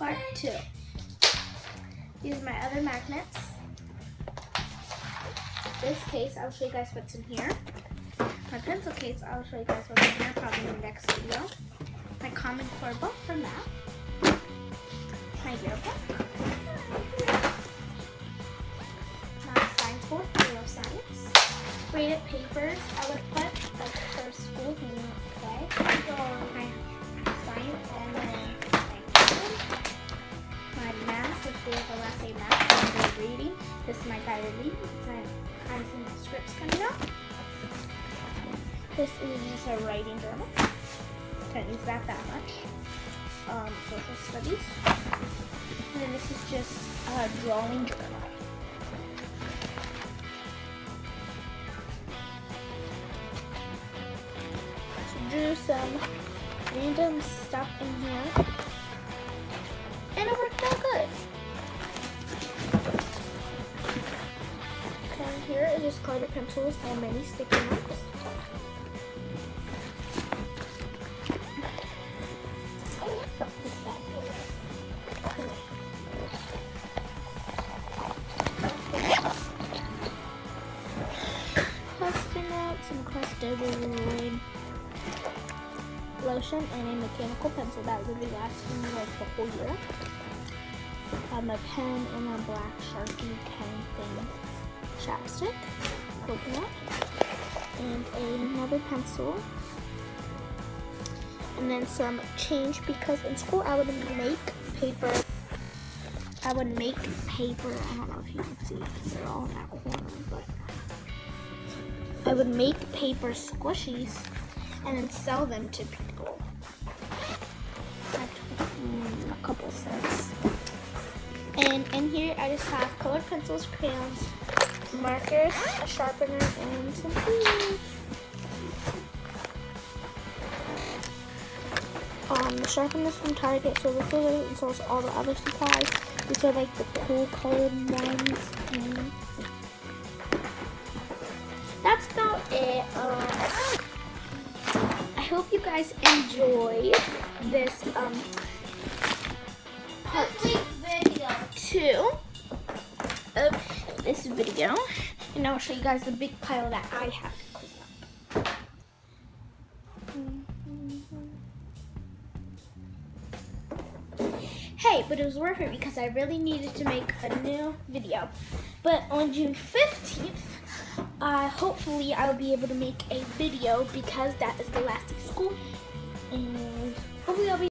part two. These are my other magnets. This case, I'll show you guys what's in here. My pencil case, I'll show you guys what's in here probably in the next video. My Common Core book for math. My yearbook. My science book, love science. Graded papers, I would put like for school okay. So my day reading. This is my guided reading. I'm, I'm seeing scripts coming up. This is just a writing journal. Can't use that that much. Um, social studies. And then this is just a drawing journal. To do some random stuff in here. And it worked out just colored pencils and many sticky notes. crusted lotion and a mechanical pencil that be lasting me like the whole year. Um, a pen and a black Sharpie pen thing, chapstick, coconut, and another pencil. And then some change because in school I would make paper. I would make paper. I don't know if you can see because they're all in that corner, but I would make paper squishies and then sell them to people. Mm, a couple cents. And in here I just have colored pencils, crayons, markers, a sharpener, and some food. Um, the sharpeners from Target, so this is sells all the other supplies. These are like the cool colored ones. And that's about it. Um, I hope you guys enjoyed this um, part two video. And I'll show you guys the big pile that I have to clean up. Hey, but it was worth it because I really needed to make a new video. But on June 15th, uh, hopefully I'll be able to make a video because that is the last day of school. And hopefully I'll be